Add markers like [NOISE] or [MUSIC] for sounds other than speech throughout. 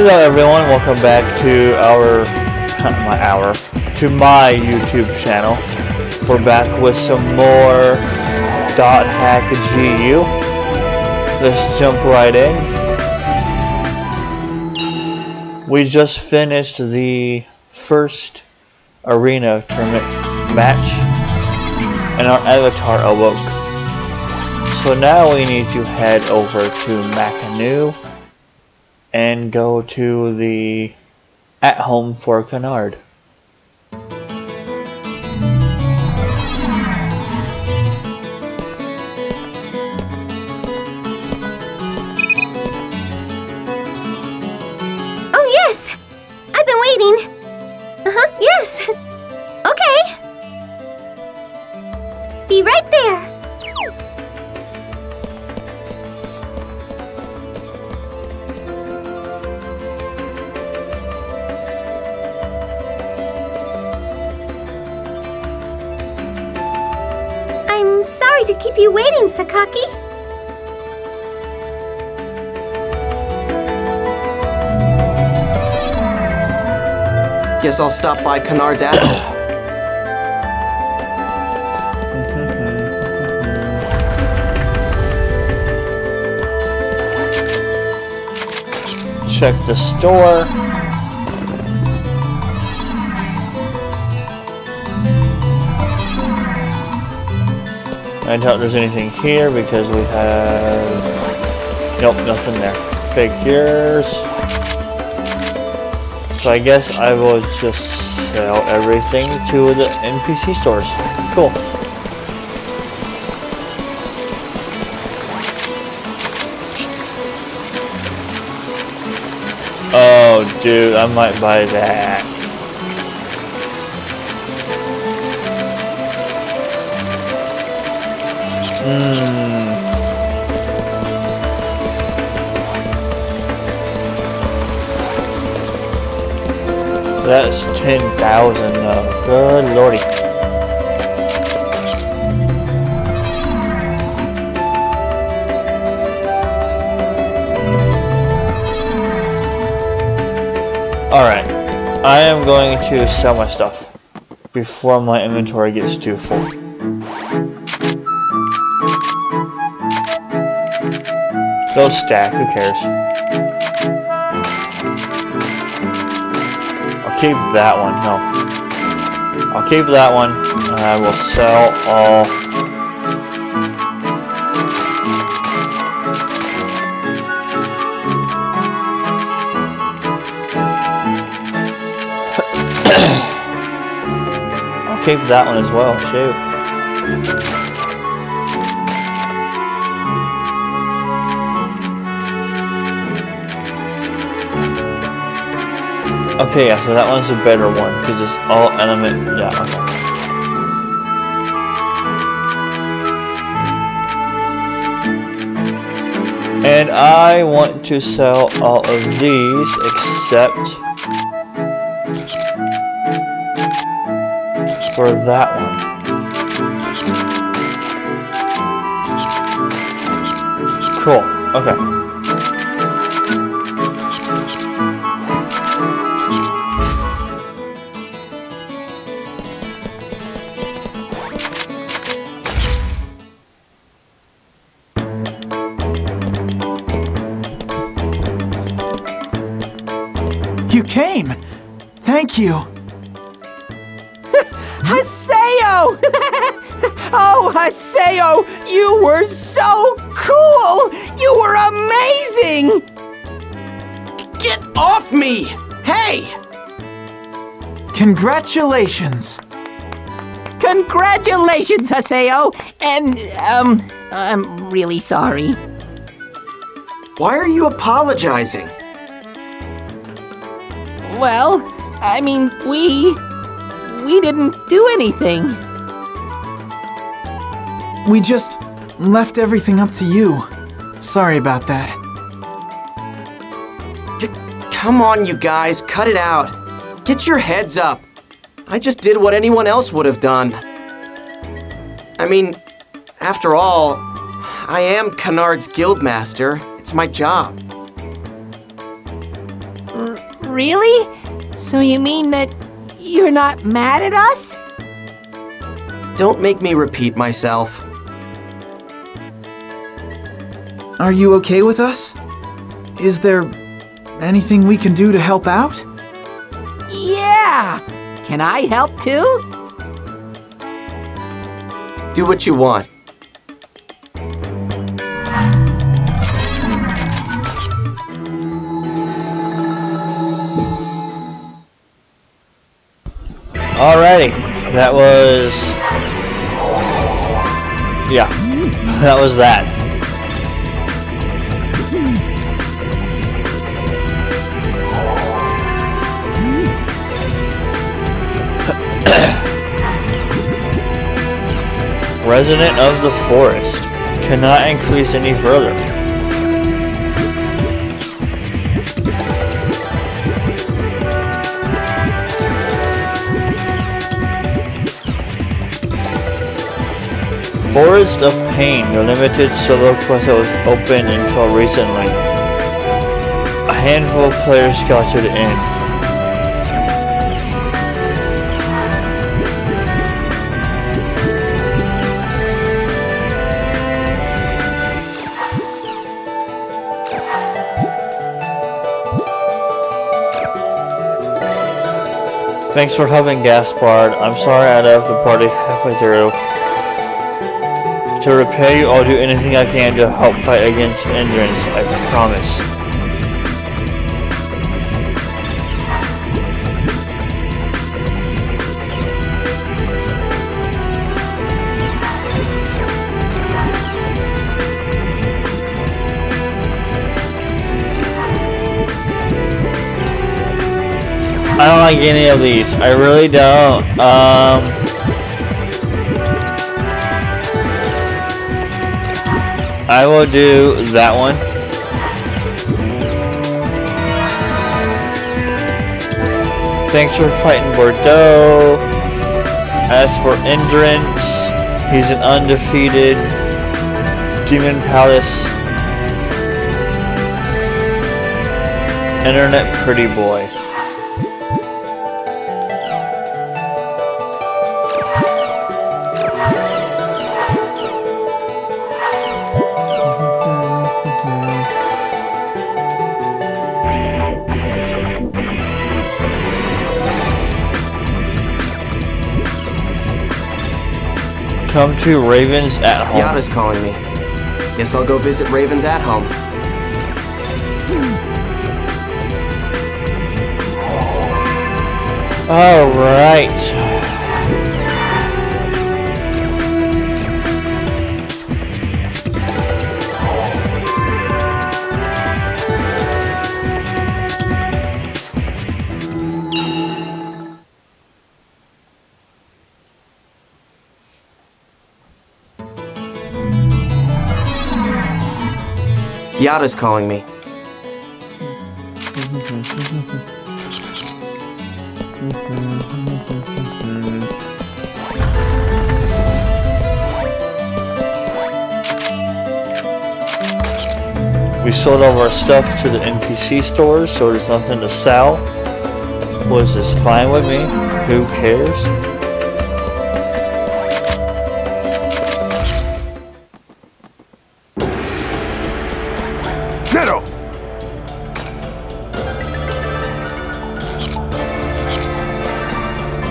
Hello everyone, welcome back to our, my hour, to my YouTube channel. We're back with some more Dot Hack GU. Let's jump right in. We just finished the first arena tournament match and our avatar awoke. So now we need to head over to Mac Anu and go to the at home for Canard. Guess I'll stop by Canard's Apple. [COUGHS] Check the store. I doubt there's anything here because we have... Nope, nothing there. Figures. So I guess I will just sell everything to the NPC stores. Cool. Oh, dude, I might buy that. That's 10,000 though. Good lordy. Alright. I am going to sell my stuff before my inventory gets too full. They'll stack, who cares? Keep that one, no. I'll keep that one, and I will sell all... [COUGHS] I'll keep that one as well, shoot. Okay, yeah, so that one's a better one, because it's all element, yeah, okay. And I want to sell all of these, except for that one. Cool, okay. You! [LAUGHS] Haseo! [LAUGHS] oh, Haseo, you were so cool! You were amazing! Get off me! Hey! Congratulations! Congratulations, Haseo! And, um, I'm really sorry. Why are you apologizing? Well, I mean, we. we didn't do anything. We just left everything up to you. Sorry about that. C- come on, you guys, cut it out. Get your heads up. I just did what anyone else would have done. I mean, after all, I am Canard's guildmaster. It's my job. Really? So you mean that you're not mad at us? Don't make me repeat myself. Are you okay with us? Is there anything we can do to help out? Yeah! Can I help too? Do what you want. Alrighty, that was... Yeah, [LAUGHS] that was that. [COUGHS] Resident of the Forest cannot increase any further. Forest of Pain, the limited solo quest that was open until recently. A handful of players got end. Thanks for helping Gaspard. I'm sorry I left the party halfway through. To repay you, I'll do anything I can to help fight against Endrance, I promise. I don't like any of these. I really don't. Um... I will do that one. Thanks for fighting Bordeaux. As for Endrance, he's an undefeated Demon Palace Internet Pretty Boy. Come to Ravens at home. Yata's calling me. Guess I'll go visit Ravens at home. All right. Yata's calling me. We sold all of our stuff to the NPC stores, so there's nothing to sell. Was this fine with me? Who cares?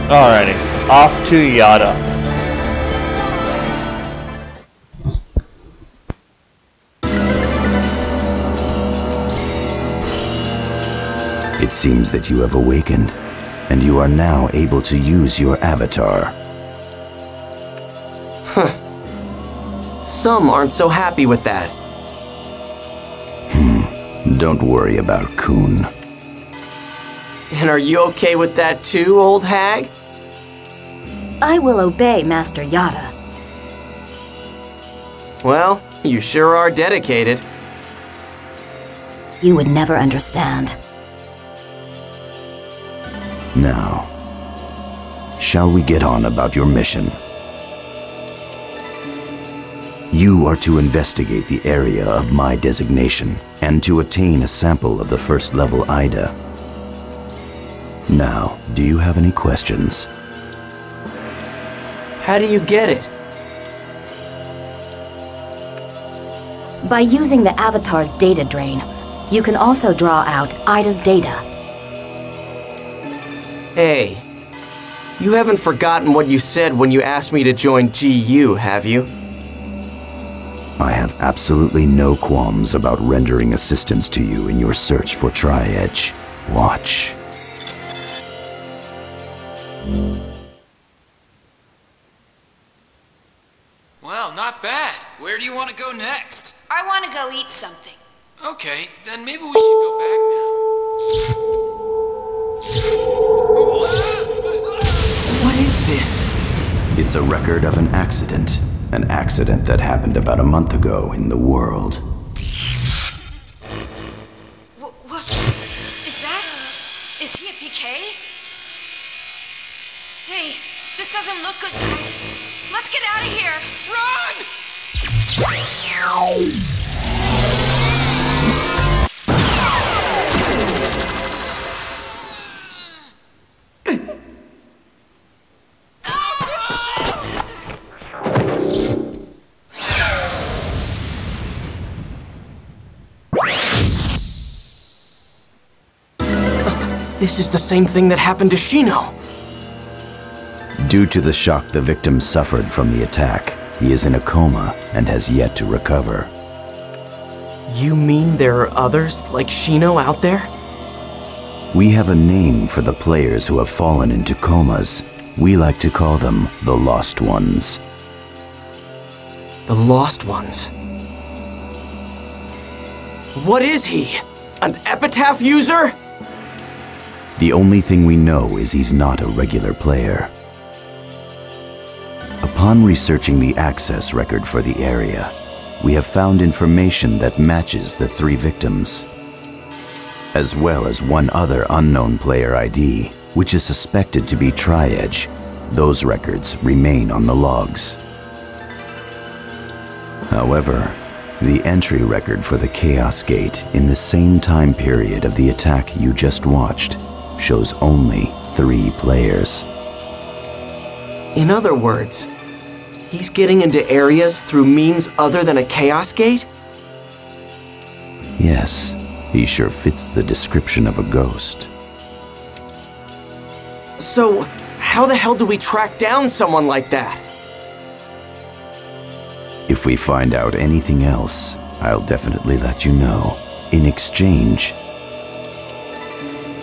Alrighty, off to Yata. It seems that you have awakened, and you are now able to use your avatar. Huh. Some aren't so happy with that. Hmm. Don't worry about Kuhn. And are you okay with that too, old hag? I will obey Master Yata. Well, you sure are dedicated. You would never understand. Now, shall we get on about your mission? You are to investigate the area of my designation and to attain a sample of the first level AIDA. Now, do you have any questions? How do you get it? By using the avatar's data drain, you can also draw out AIDA's data. Hey, you haven't forgotten what you said when you asked me to join GU, have you? I have absolutely no qualms about rendering assistance to you in your search for Tri-Edge. Watch. Well, not bad. Where do you want to go next? I want to go eat something. Okay, then maybe we should go back now. What is this? It's a record of an accident. An accident that happened about a month ago in the world. This is the same thing that happened to Shino. Due to the shock the victim suffered from the attack, he is in a coma and has yet to recover. You mean there are others like Shino out there? We have a name for the players who have fallen into comas. We like to call them the Lost Ones. The Lost Ones. What is he? An epitaph user? The only thing we know is he's not a regular player. Upon researching the access record for the area, we have found information that matches the three victims, as well as one other unknown player ID, which is suspected to be Tri-Edge. Those records remain on the logs. However, the entry record for the Chaos Gate in the same time period of the attack you just watched shows only three players. In other words, he's getting into areas through means other than a Chaos Gate? Yes, he sure fits the description of a ghost. So, how the hell do we track down someone like that? If we find out anything else, I'll definitely let you know. In exchange,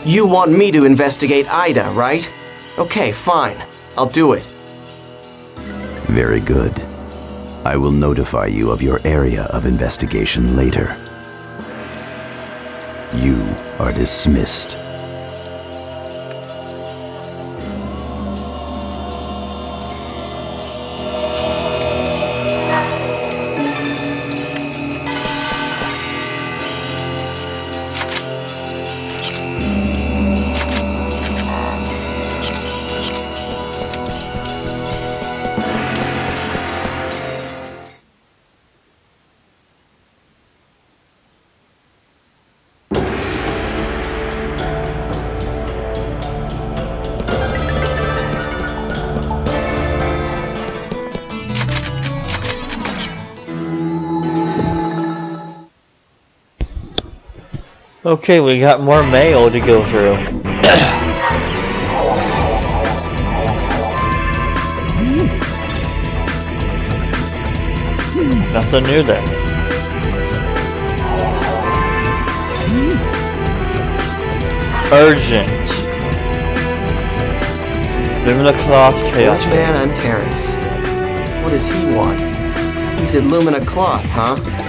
You want me to investigate AIDA, right? Okay, fine. I'll do it. very good. I will notify you of your area of investigation later. You are dismissed. Okay, we got more mail to go through. Nothing new there. Urgent. Lumina Cross Chaos. Man on Terrace. What does he want? He's at Lumina Cross, huh?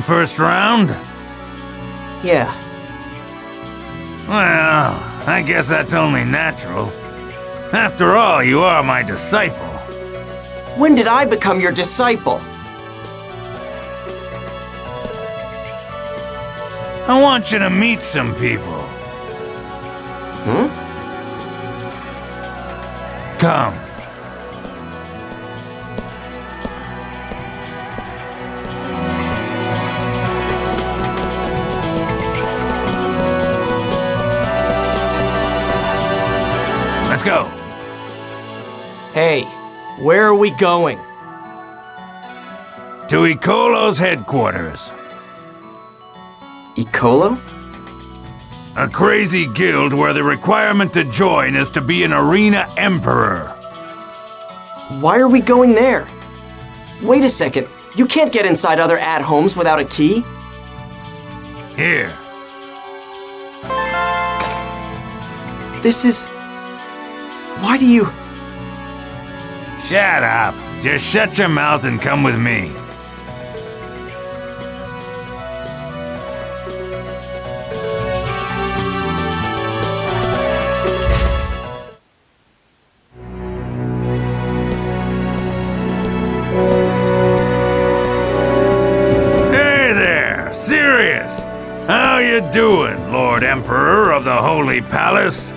First round? Yeah. Well, I guess that's only natural. After all, you are my disciple. When did I become your disciple? I want you to meet some people. Hmm? Come. Go. Hey, where are we going? To Icolo's headquarters. Icolo? A crazy guild where the requirement to join is to be an arena emperor. Why are we going there? Wait a second. You can't get inside other at-homes without a key. Here. This is... Why do you... Shut up. Just shut your mouth and come with me. Hey there, Sirius. How you doing, Lord Emperor of the Holy Palace?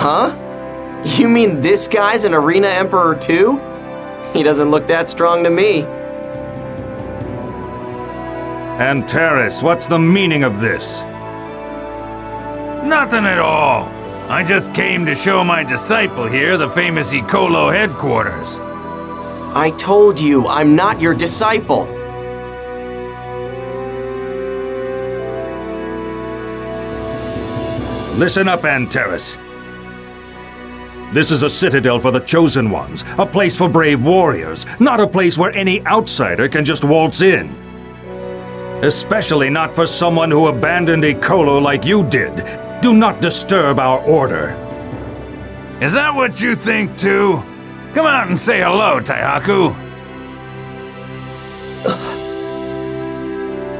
Huh? You mean this guy's an arena emperor too? He doesn't look that strong to me. And Antares, what's the meaning of this? Nothing at all. I just came to show my disciple here the famous Icolo headquarters. I told you, I'm not your disciple. Listen up, Antares. This is a citadel for the Chosen Ones, a place for brave warriors, not a place where any outsider can just waltz in. Especially not for someone who abandoned Icolo like you did. Do not disturb our order. Is that what you think too? Come out and say hello, Taihaku.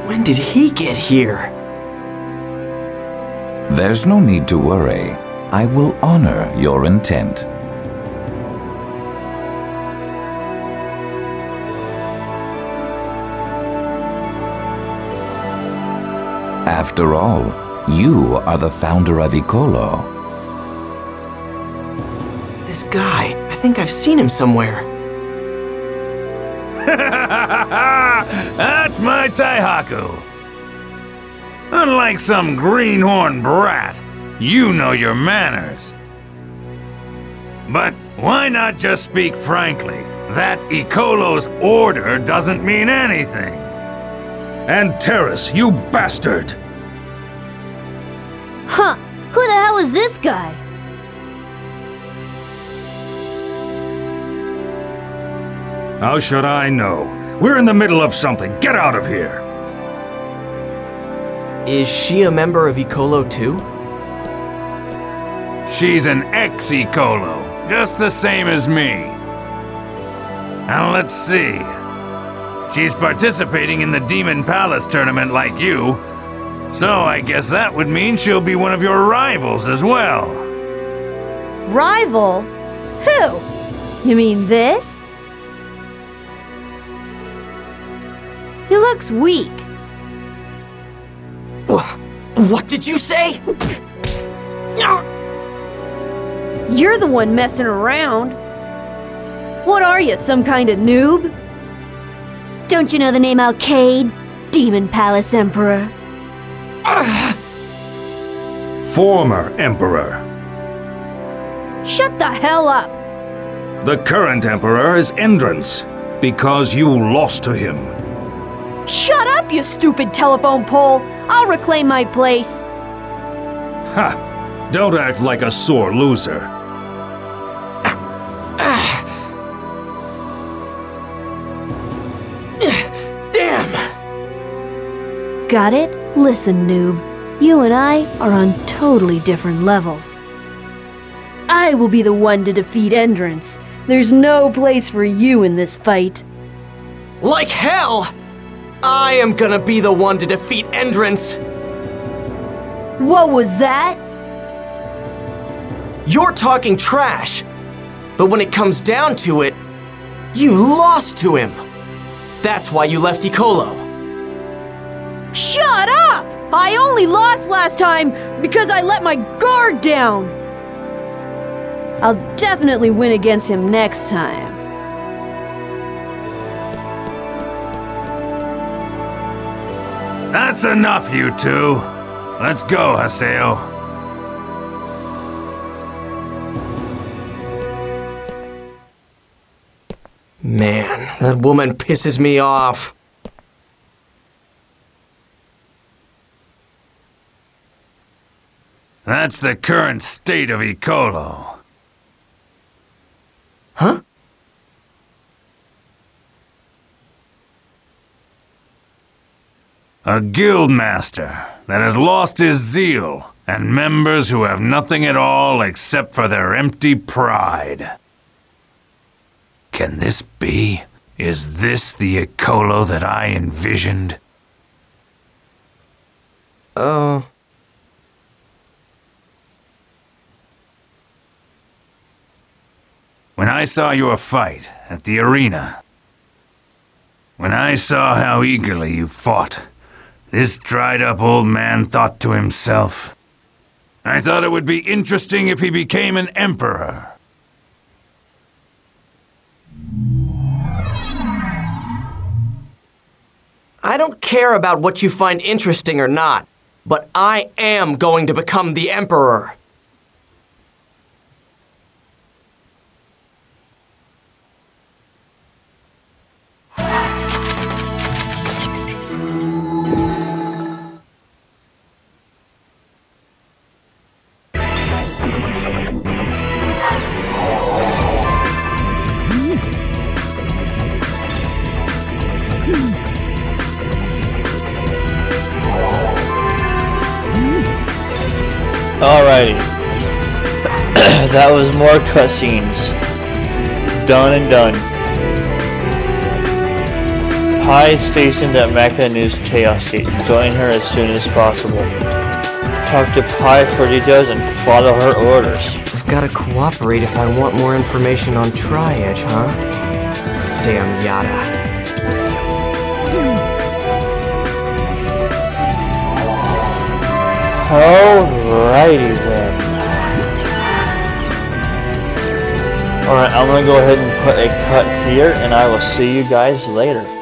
When did he get here? There's no need to worry. I will honor your intent. After all, you are the founder of Icolo. This guy, I think I've seen him somewhere. [LAUGHS] That's my Taihaku. Unlike some greenhorn brat, you know your manners. But why not just speak frankly? That Icolo's order doesn't mean anything. Antares, you bastard! Huh, who the hell is this guy? How should I know? We're in the middle of something. Get out of here! Is she a member of Icolo too? She's an ex-Icolo, just the same as me. Now let's see. She's participating in the Demon Palace tournament like you, so I guess that would mean she'll be one of your rivals as well. Rival? Who? You mean this? He looks weak. What did you say? You're the one messing around. What are you, some kind of noob? Don't you know the name Alkaid? Demon Palace Emperor. [SIGHS] Former Emperor. Shut the hell up! The current Emperor is Endrance, because you lost to him. Shut up, you stupid telephone pole! I'll reclaim my place. Ha! Don't act like a sore loser. Got it? Listen, noob. You and I are on totally different levels. I will be the one to defeat Endrance. There's no place for you in this fight. Like hell! I am gonna be the one to defeat Endrance! What was that? You're talking trash! But when it comes down to it, you lost to him! That's why you left Icolo. Shut up! I only lost last time because I let my guard down! I'll definitely win against him next time. That's enough, you two. Let's go, Haseo. Man, that woman pisses me off. That's the current state of Icolo. Huh? A guild master that has lost his zeal, and members who have nothing at all except for their empty pride. Can this be? Is this the Icolo that I envisioned? Oh. When I saw your fight at the arena, when I saw how eagerly you fought, this dried up old man thought to himself, I thought it would be interesting if he became an emperor. I don't care about what you find interesting or not, but I am going to become the Emperor. Alrighty. [CLEARS THROAT] that was more cutscenes. Done and done. Pi stationed at Mac Anu Chaos Gate. Join her as soon as possible. Talk to Pi for details and follow her orders. I've gotta cooperate if I want more information on Tri-Edge, huh? Damn Yata. Alrighty then. Alright, I'm gonna go ahead and put a cut here, and I will see you guys later.